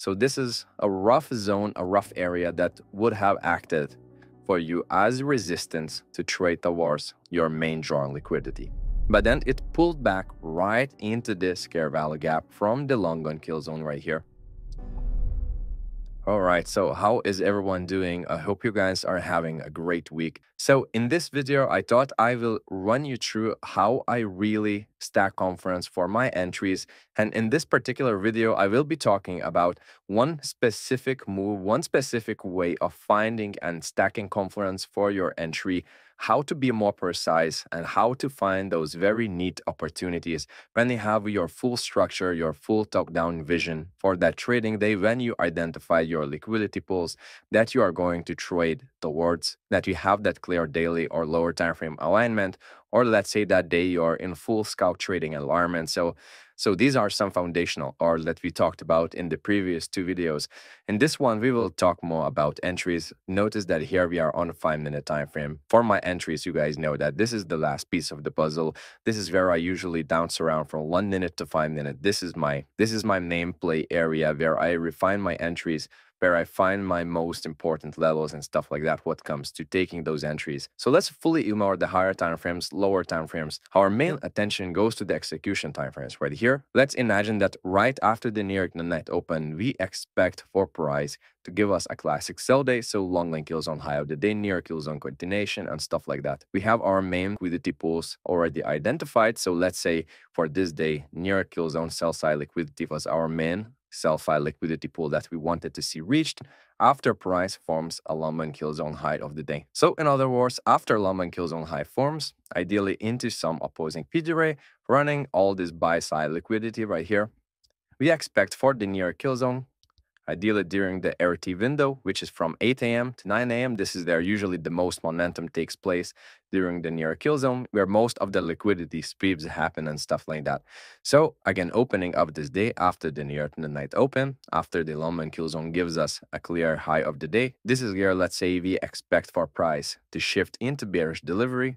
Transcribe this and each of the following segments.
So this is a rough zone, a rough area that would have acted for you as resistance to trade towards your main drawn liquidity. But then it pulled back right into this fair value gap from the London kill zone right here. All right, so how is everyone doing? I hope you guys are having a great week. So in this video, I thought I will run you through how I really stack confluence for my entries. And in this particular video, I will be talking about one specific move, one specific way of finding and stacking confluence for your entry how to be more precise and how to find those very neat opportunities when you have your full structure, your full top-down vision for that trading day when you identify your liquidity pools that you are going to trade towards, that you have that clear daily or lower time frame alignment, or let's say that day you're in full scalp trading environment. So so these are some foundational or that we talked about in the previous two videos. In this one, we will talk more about entries. Notice that here we are on a five minute time frame. For my entries, you guys know that this is the last piece of the puzzle. This is where I usually bounce around from one minute to five minutes. This is my this is my name play area where I refine my entries where I find my most important levels and stuff like that what comes to taking those entries. So let's fully ignore the higher time frames, lower time frames. Our main attention goes to the execution time frames right here. Let's imagine that right after the New York night open, we expect for price to give us a classic sell day, so London kill zone high of the day, New York kill zone continuation and stuff like that. We have our main liquidity pools already identified. So let's say for this day, New York kill zone sell side liquidity was our main sell side liquidity pool that we wanted to see reached after price forms a London kill zone high of the day. So in other words, after London kill zone high forms, ideally into some opposing PD array, running all this buy side liquidity right here, we expect for the New York kill zone ideally during the RT window, which is from 8 a.m. to 9 a.m. This is where usually the most momentum takes place during the New York kill zone, where most of the liquidity sweeps happen and stuff like that. So again, opening of this day after the near and the night open, after the London kill zone gives us a clear high of the day. This is where let's say we expect for price to shift into bearish delivery,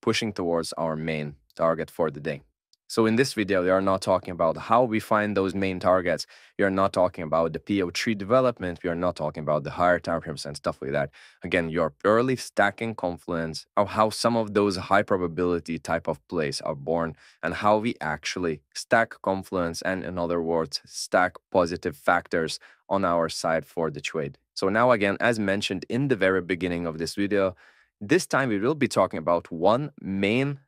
pushing towards our main target for the day. So in this video, we are not talking about how we find those main targets. We are not talking about the PO3 development. We are not talking about the higher timeframes and stuff like that. Again, you're purely stacking confluence of how some of those high probability type of plays are born and how we actually stack confluence and in other words, stack positive factors on our side for the trade. So now again, as mentioned in the very beginning of this video, this time we will be talking about one main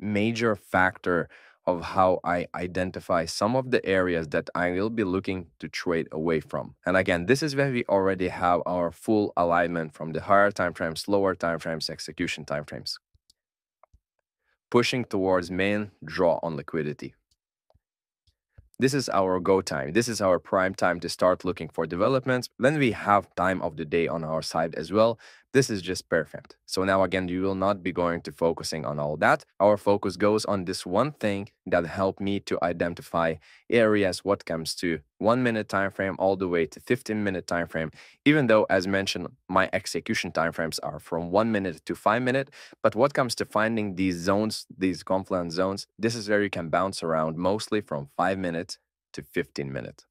major factor of how I identify some of the areas that I will be looking to trade away from. And again, this is where we already have our full alignment from the higher time frames, lower time frames, execution time frames. Pushing towards main draw on liquidity. This is our go time. This is our prime time to start looking for developments. Then we have time of the day on our side as well. This is just perfect. So now again, you will not be going to focusing on all that. Our focus goes on this one thing that helped me to identify areas what comes to one minute time frame all the way to 15 minute time frame. Even though, as mentioned, my execution time frames are from one minute to five minute. But what comes to finding these zones, these confluence zones, this is where you can bounce around mostly from five minutes to 15 minutes.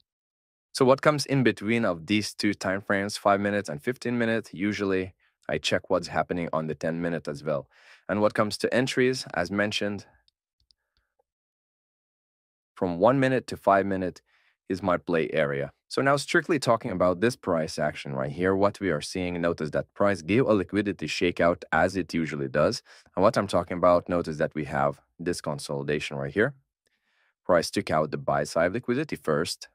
So what comes in between of these two time frames, 5 minutes and 15 minutes, usually I check what's happening on the 10 minute as well. And what comes to entries, as mentioned, from 1 minute to 5 minute is my play area. So now strictly talking about this price action right here, what we are seeing, notice that price gave a liquidity shakeout as it usually does. And what I'm talking about, notice that we have this consolidation right here. Price took out the buy side liquidity first,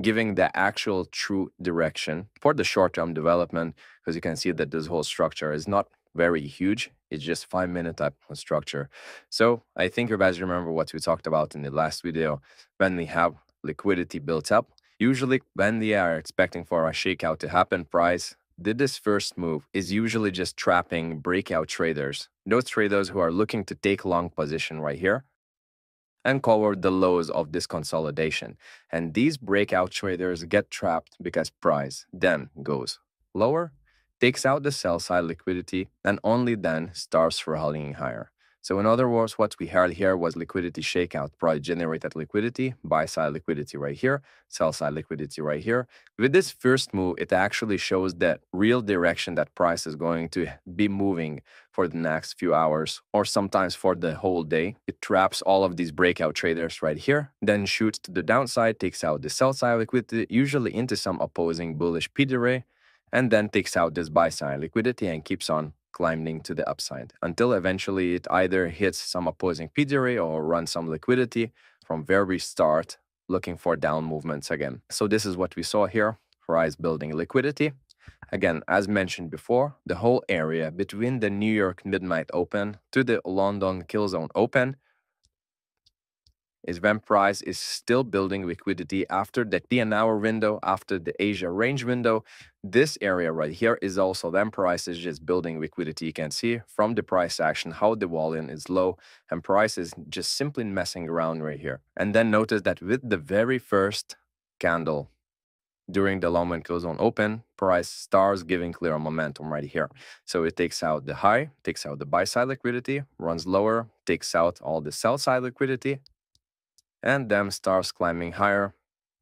giving the actual true direction for the short-term development because you can see that this whole structure is not very huge it's just five minute type of structure. So i think you guys remember what we talked about in the last video when we have liquidity built up. Usually when they are expecting for a shakeout to happen price did this first move is usually just trapping breakout traders. Those traders who are looking to take long position right here and cover the lows of this consolidation. And these breakout traders get trapped because price then goes lower, takes out the sell side liquidity, and only then starts rallying higher. So in other words, what we had here was liquidity shakeout. Price generated liquidity, buy side liquidity right here, sell side liquidity right here. With this first move, it actually shows the real direction that price is going to be moving for the next few hours or sometimes for the whole day. It traps all of these breakout traders right here, then shoots to the downside, takes out the sell side liquidity, usually into some opposing bullish P array, and then takes out this buy side liquidity and keeps on climbing to the upside until eventually it either hits some opposing PD array or runs some liquidity from where we start looking for down movements again. So this is what we saw here, Rise building liquidity. Again, as mentioned before, the whole area between the New York midnight open to the London kill zone open is when price is still building liquidity after the 10 hour window, after the Asia range window. This area right here is also then price is just building liquidity. You can see from the price action how the volume is low and price is just simply messing around right here. And then notice that with the very first candle during the London kill zone open, price starts giving clear momentum right here. So it takes out the high, takes out the buy side liquidity, runs lower, takes out all the sell side liquidity, and then starts climbing higher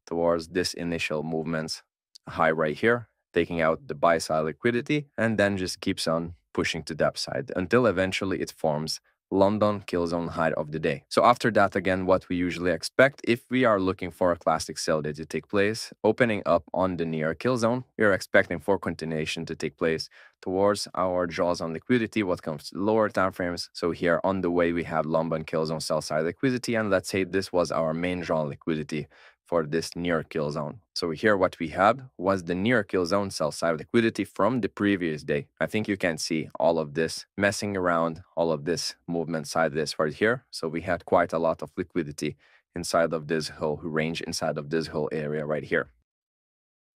towards this initial movements high right here, taking out the buy side liquidity, and then just keeps on pushing to the upside until eventually it forms London kill zone high of the day. So after that, again, what we usually expect if we are looking for a classic sell day to take place, opening up on the New York kill zone, we are expecting for continuation to take place towards our draws on liquidity, what comes to lower time frames. So here on the way, we have London kill zone sell side liquidity, and let's say this was our main draw on liquidity for this New York kill zone. So here what we have was the New York kill zone sell side liquidity from the previous day. I think you can see all of this messing around, all of this movement side this right here. So we had quite a lot of liquidity inside of this whole range, inside of this whole area right here.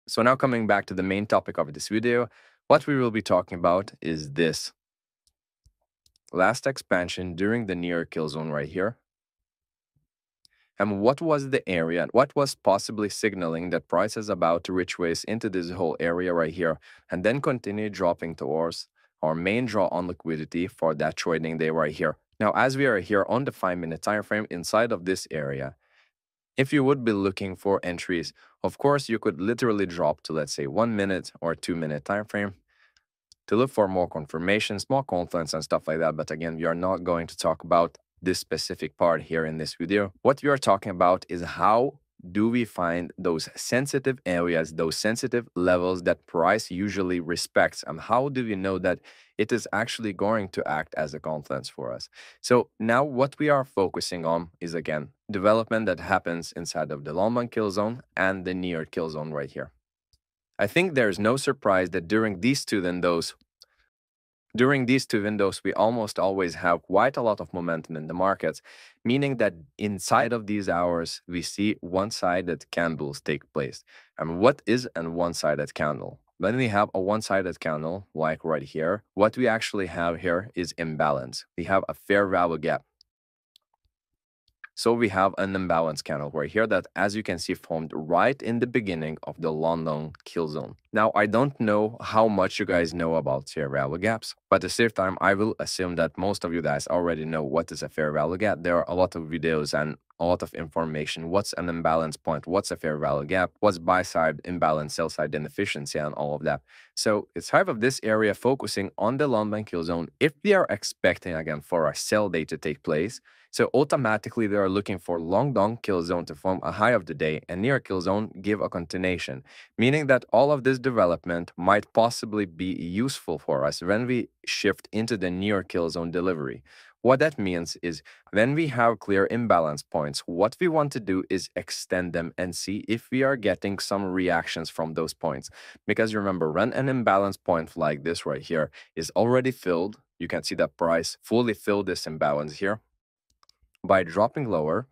So now coming back to the main topic of this video, what we will be talking about is this. Last expansion during the New York kill zone right here and what was the area? What was possibly signaling that price is about to retrace into this whole area right here and then continue dropping towards our main draw on liquidity for that trading day right here. Now, as we are here on the five minute time frame inside of this area, if you would be looking for entries, of course, you could literally drop to let's say one minute or two minute time frame to look for more confirmations, more confidence and stuff like that. But again, we are not going to talk about this specific part here in this video. What we are talking about is how do we find those sensitive areas, those sensitive levels that price usually respects, and how do we know that it is actually going to act as a confidence for us? So now what we are focusing on is again development that happens inside of the London kill zone and the New York kill zone right here. I think there's no surprise that during these two windows, during these two windows, we almost always have quite a lot of momentum in the markets, meaning that inside of these hours, we see one sided candles take place. And what is a one sided candle? When we have a one sided candle, like right here, what we actually have here is imbalance. We have a fair value gap. So we have an imbalance candle right here that, as you can see, formed right in the beginning of the London kill zone. Now, I don't know how much you guys know about fair value gaps, but at the same time, I will assume that most of you guys already know what is a fair value gap. There are a lot of videos and a lot of information. What's an imbalance point? What's a fair value gap? What's buy side imbalance, sell side inefficiency, and all of that. So it's half of this area focusing on the London kill zone. If we are expecting again for a sell day to take place, so automatically they are looking for London kill zone to form a high of the day and New York kill zone give a continuation, meaning that all of this development might possibly be useful for us when we shift into the New York kill zone delivery. What that means is when we have clear imbalance points, what we want to do is extend them and see if we are getting some reactions from those points. Because remember, when an imbalance point like this right here is already filled, you can see that price fully filled this imbalance here by dropping lower,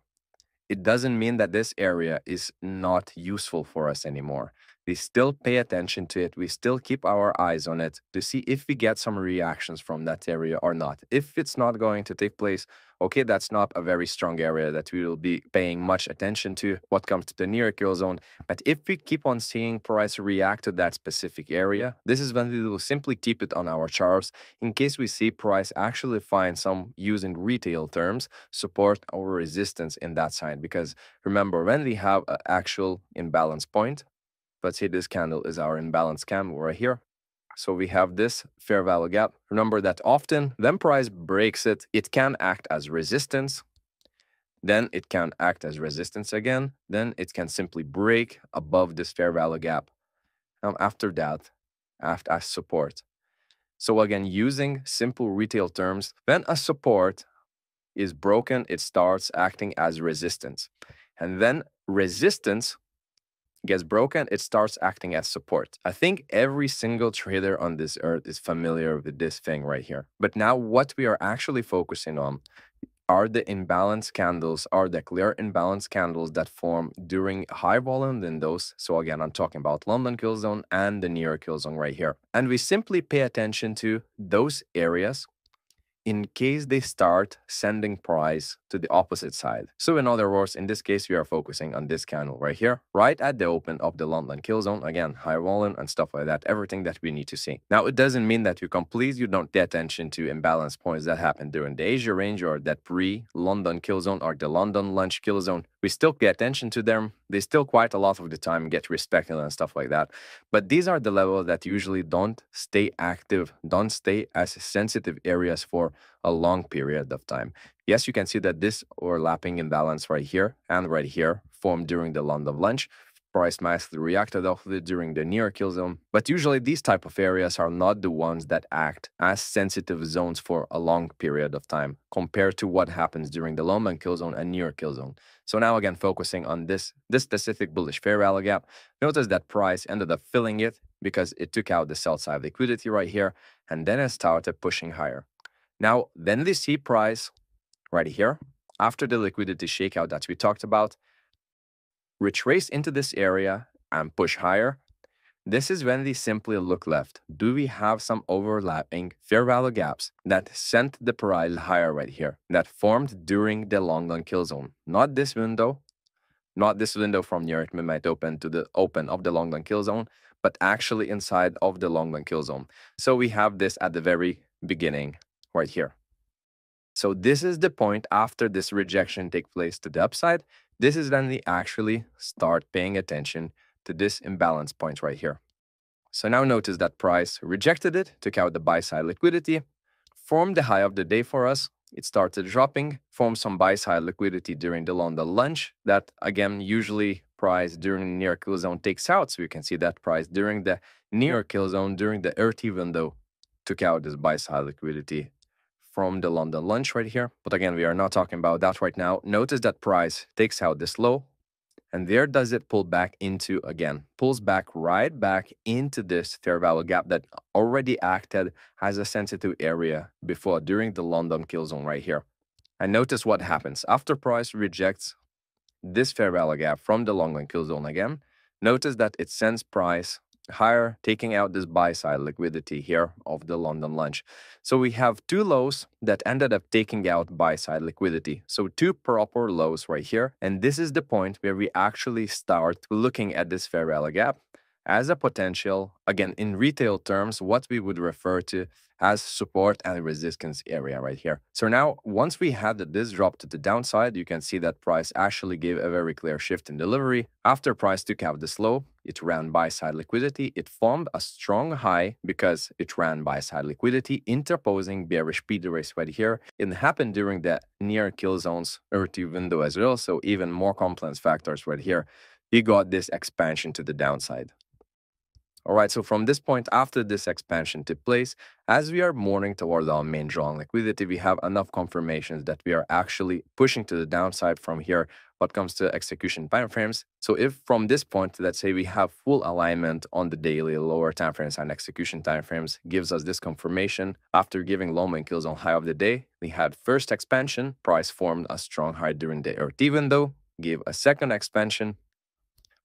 it doesn't mean that this area is not useful for us anymore. We still pay attention to it. We still keep our eyes on it to see if we get some reactions from that area or not. If it's not going to take place, okay, that's not a very strong area that we will be paying much attention to what comes to the New York kill zone. But if we keep on seeing price react to that specific area, this is when we will simply keep it on our charts in case we see price actually find some, using retail terms, support or resistance in that side. Because remember, when we have an actual imbalance point, Let's say this candle is our imbalance candle right here. So we have this fair value gap. Remember that often when price breaks it, it can act as resistance. Then it can act as resistance again. Then it can simply break above this fair value gap. After that, act as support. So again, using simple retail terms, when a support is broken, it starts acting as resistance. And then resistance gets broken, it starts acting as support. I think every single trader on this earth is familiar with this thing right here. But now what we are actually focusing on are the imbalance candles, are the clear imbalance candles that form during high volume windows. So again, I'm talking about London kill zone and the New York kill zone right here. And we simply pay attention to those areas in case they start sending price to the opposite side. So in other words, in this case, we are focusing on this candle right here, right at the open of the London kill zone. Again, high volume and stuff like that, everything that we need to see. Now, it doesn't mean that you complete, you don't pay attention to imbalance points that happen during the Asia range or that pre-London kill zone or the London lunch kill zone. We still pay attention to them. They still quite a lot of the time get respected and stuff like that. But these are the levels that usually don't stay active, don't stay as sensitive areas for a long period of time. Yes, you can see that this overlapping imbalance right here and right here formed during the London lunch. Price massively reacted it during the New York kill zone. But usually these type of areas are not the ones that act as sensitive zones for a long period of time compared to what happens during the London kill zone and New York kill zone. So now again, focusing on this, this specific bullish fair value gap, notice that price ended up filling it because it took out the sell side liquidity right here, and then it started pushing higher. Now, then the C price right here, after the liquidity shakeout that we talked about, retrace into this area and push higher. This is when we simply look left. Do we have some overlapping fair value gaps that sent the price higher right here, that formed during the London kill zone? Not this window, not this window from New York midnight open to the open of the London kill zone, but actually inside of the London kill zone. So we have this at the very beginning right here. So this is the point after this rejection take place to the upside. This is when we actually start paying attention to this imbalance point right here. So now notice that price rejected it, took out the buy side liquidity, formed the high of the day for us. It started dropping, formed some buy side liquidity during the London lunch that again usually price during New York kill zone takes out. So you can see that price during the New York kill zone during the earth window took out this buy side liquidity from the London lunch right here. But again, we are not talking about that right now. Notice that price takes out this low and there does it pull back into again? Pulls back right back into this fair value gap that already acted as a sensitive area before during the London kill zone right here. And notice what happens after price rejects this fair value gap from the London kill zone again. Notice that it sends price higher, taking out this buy side liquidity here of the London lunch. So we have two lows that ended up taking out buy side liquidity. So two proper lows right here. And this is the point where we actually start looking at this fair value gap as a potential, again, in retail terms, what we would refer to as support and resistance area right here. So now, once we had this drop to the downside, you can see that price actually gave a very clear shift in delivery. After price took out this low, it ran buy side liquidity. It formed a strong high because it ran buy side liquidity, interposing bearish PD arrays right here. It happened during the New York kill zones earthy window as well. So even more complex factors right here. We got this expansion to the downside. All right, so from this point, after this expansion took place, as we are mourning toward our main drawn liquidity, we have enough confirmations that we are actually pushing to the downside from here what comes to execution timeframes. So if from this point, let's say we have full alignment on the daily lower timeframes and execution timeframes gives us this confirmation. After giving London kill zone high of the day, we had first expansion, price formed a strong high during the earth, even though give a second expansion,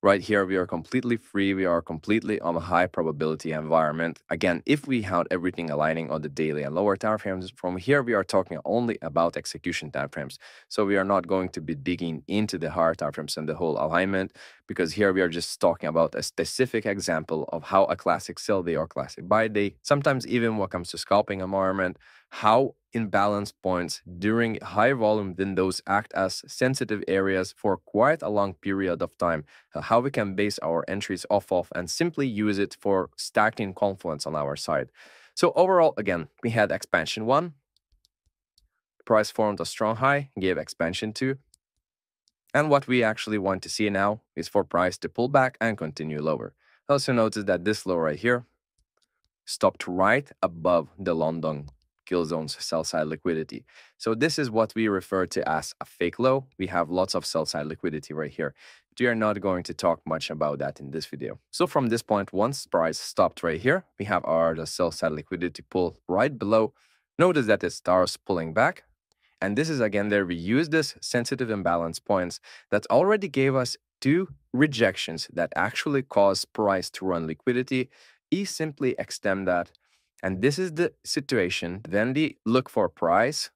Right here, we are completely free. We are completely on a high probability environment. Again, if we had everything aligning on the daily and lower time frames, from here, we are talking only about execution time frames. So we are not going to be digging into the higher time frames and the whole alignment, because here we are just talking about a specific example of how a classic sell day or classic buy day, sometimes even what comes to scalping environment, how imbalance points during high volume then those act as sensitive areas for quite a long period of time, uh, how we can base our entries off of and simply use it for stacking confluence on our side. So overall, again, we had expansion one, price formed a strong high, gave expansion two, and what we actually want to see now is for price to pull back and continue lower. Also notice that this low right here stopped right above the London kill zones sell side liquidity. So this is what we refer to as a fake low. We have lots of sell side liquidity right here. We are not going to talk much about that in this video. So from this point, once price stopped right here, we have our the sell side liquidity pull right below. Notice that it starts pulling back. And this is again there we use this sensitive imbalance points that already gave us two rejections that actually cause price to run liquidity. E simply extend that and this is the situation. Then the look for price.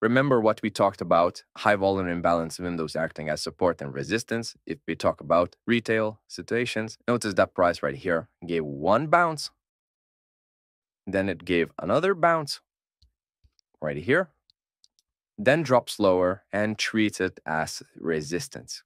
Remember what we talked about high volume imbalance windows acting as support and resistance. If we talk about retail situations, notice that price right here gave one bounce. Then it gave another bounce right here. Then drops lower and treats it as resistance.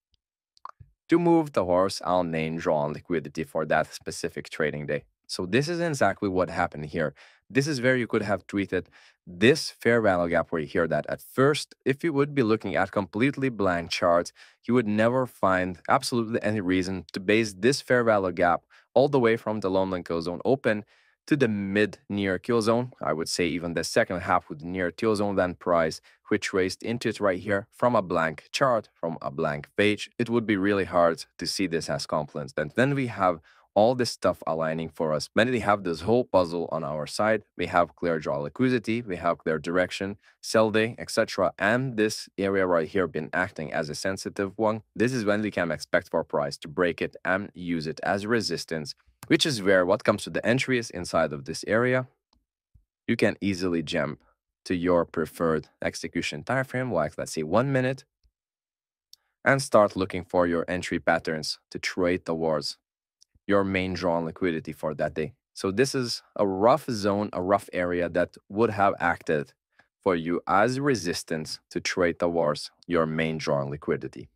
To move the horse, I'll name draw on liquidity for that specific trading day. So this is exactly what happened here. This is where you could have tweeted this fair value gap where you hear that at first, if you would be looking at completely blank charts, you would never find absolutely any reason to base this fair value gap all the way from the London kill zone open to the mid New York kill zone. I would say even the second half with New York kill zone then price, which raced into it right here from a blank chart, from a blank page. It would be really hard to see this as confluence. And then we have all this stuff aligning for us. We have this whole puzzle on our side, we have clear draw liquidity, we have clear direction, sell day, etc. And this area right here been acting as a sensitive one. This is when we can expect for price to break it and use it as resistance, which is where what comes to the entry is inside of this area, you can easily jump to your preferred execution time frame, like let's say one minute, and start looking for your entry patterns to trade towards your main drawn liquidity for that day. So this is a rough zone, a rough area that would have acted for you as resistance to trade towards your main drawn liquidity.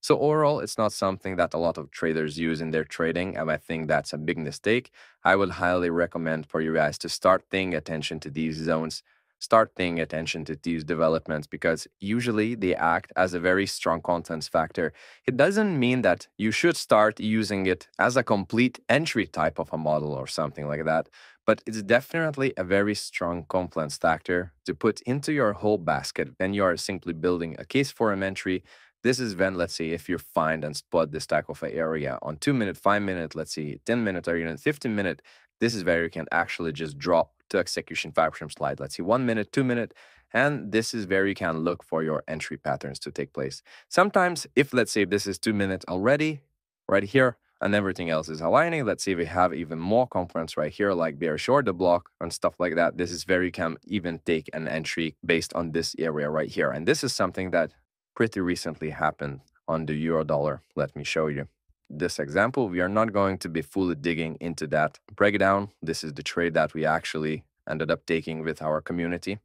So overall, it's not something that a lot of traders use in their trading, and I think that's a big mistake. I would highly recommend for you guys to start paying attention to these zones start paying attention to these developments because usually they act as a very strong confluence factor. It doesn't mean that you should start using it as a complete entry type of a model or something like that, but it's definitely a very strong confluence factor to put into your whole basket when you are simply building a case for an entry. This is when, let's say, if you find and spot this type of area on two minute, five minute, let's say 10 minute or even 15 minute, this is where you can actually just drop to execution frame slide. Let's see, one minute, two minute, and this is where you can look for your entry patterns to take place. Sometimes, if let's say this is two minutes already, right here, and everything else is aligning, let's say we have even more confluence right here, like bearish order block and stuff like that. This is where you can even take an entry based on this area right here. And this is something that pretty recently happened on the euro dollar. Let me show you this example, we are not going to be fully digging into that breakdown. This is the trade that we actually ended up taking with our community.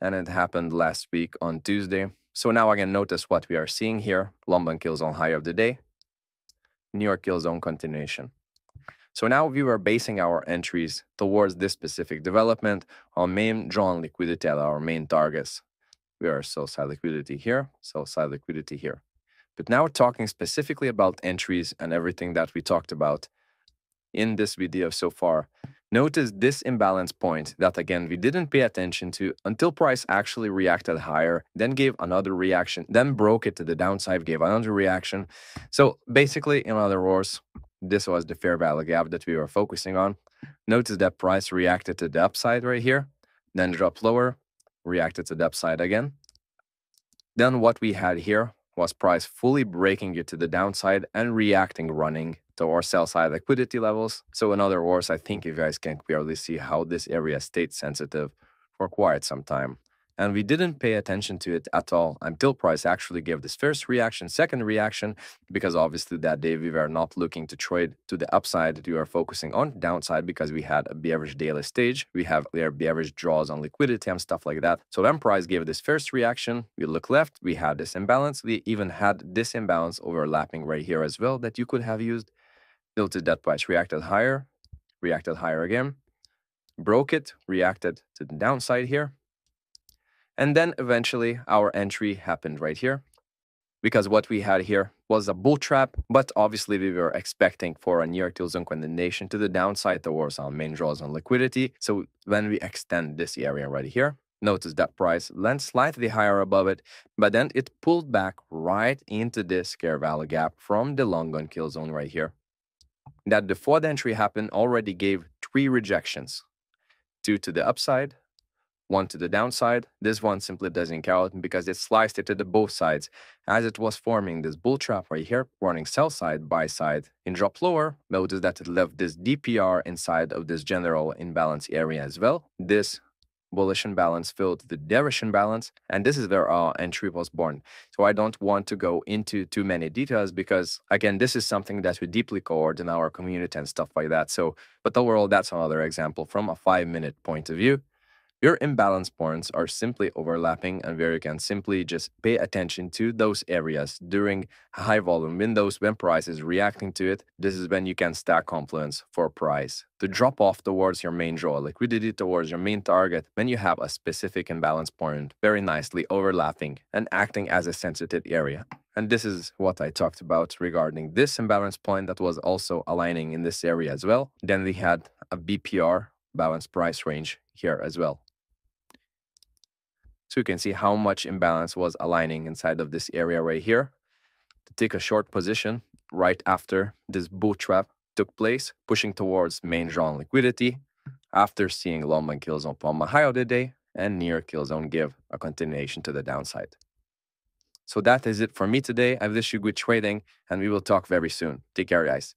And it happened last week on Tuesday. So now again, notice what we are seeing here. London kill zone high of the day, New York kill zone continuation. So now we were basing our entries towards this specific development on main drawn liquidity at our main targets. We are sell side liquidity here, sell side liquidity here. But now we're talking specifically about entries and everything that we talked about in this video so far. Notice this imbalance point that again we didn't pay attention to until price actually reacted higher, then gave another reaction, then broke it to the downside, gave another reaction. So basically, in other words, this was the fair value gap that we were focusing on. Notice that price reacted to the upside right here, then dropped lower, reacted to the upside again. Then what we had here was price fully breaking it to the downside and reacting running to our sell side liquidity levels. So in other words, I think you guys can clearly see how this area stayed sensitive for quite some time and we didn't pay attention to it at all until price actually gave this first reaction, second reaction, because obviously that day we were not looking to trade to the upside. We were focusing on downside because we had a bearish daily stage. We have clear bearish draws on liquidity and stuff like that. So then price gave this first reaction. We look left, we had this imbalance. We even had this imbalance overlapping right here as well that you could have used. Tilted that price reacted higher, reacted higher again, broke it, reacted to the downside here and then eventually our entry happened right here because what we had here was a bull trap, but obviously we were expecting for a New York kill zone condemnation to the downside towards our main draws on liquidity. So when we extend this area right here, notice that price went slightly higher above it, but then it pulled back right into this fair value gap from the London kill zone right here. That before the entry happened already gave three rejections, two to the upside, one to the downside. This one simply doesn't count because it sliced it to the both sides as it was forming this bull trap right here, running sell side, buy side. In drop lower, notice that it left this BPR inside of this general imbalance area as well. This bullish imbalance filled the bearish imbalance, and this is where our entry was born. So I don't want to go into too many details because, again, this is something that we deeply covered in our community and stuff like that. So, but overall, that's another example from a five minute point of view. Your imbalance points are simply overlapping and where you can simply just pay attention to those areas during high volume windows when price is reacting to it. This is when you can stack confluence for price to drop off towards your main draw, liquidity towards your main target when you have a specific imbalance point very nicely overlapping and acting as a sensitive area. And this is what I talked about regarding this imbalance point that was also aligning in this area as well. Then we had a BPR balance price range here as well. So you can see how much imbalance was aligning inside of this area right here. To take a short position right after this bull trap took place, pushing towards main drawn liquidity after seeing London kill zone form a high of the day and New York kill zone give a continuation to the downside. So that is it for me today. I wish you good trading and we will talk very soon. Take care, guys.